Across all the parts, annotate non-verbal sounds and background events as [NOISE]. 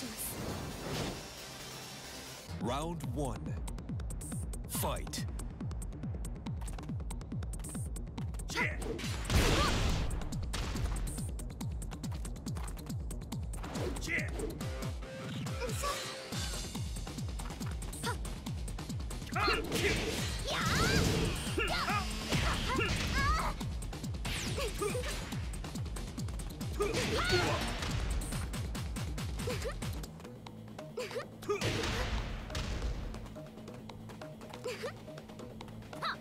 Battle. Round one. Fight. [LAUGHS] [LAUGHS]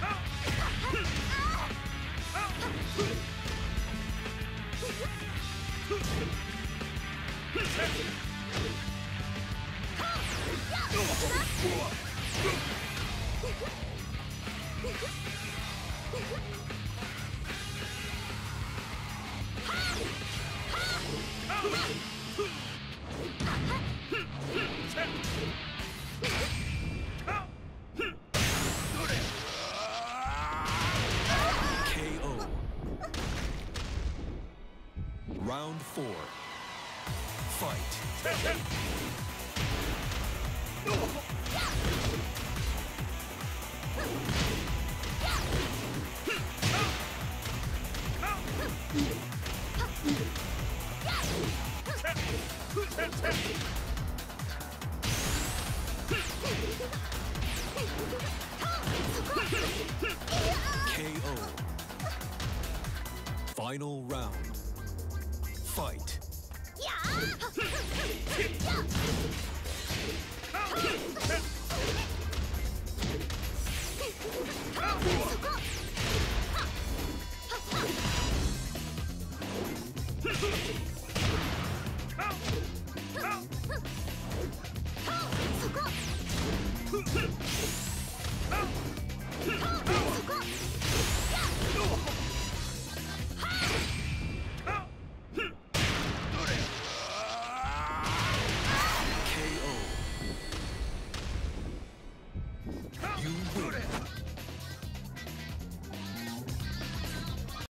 KO. [LAUGHS] Round four. Fight. KO. Final round. fight. Yeah!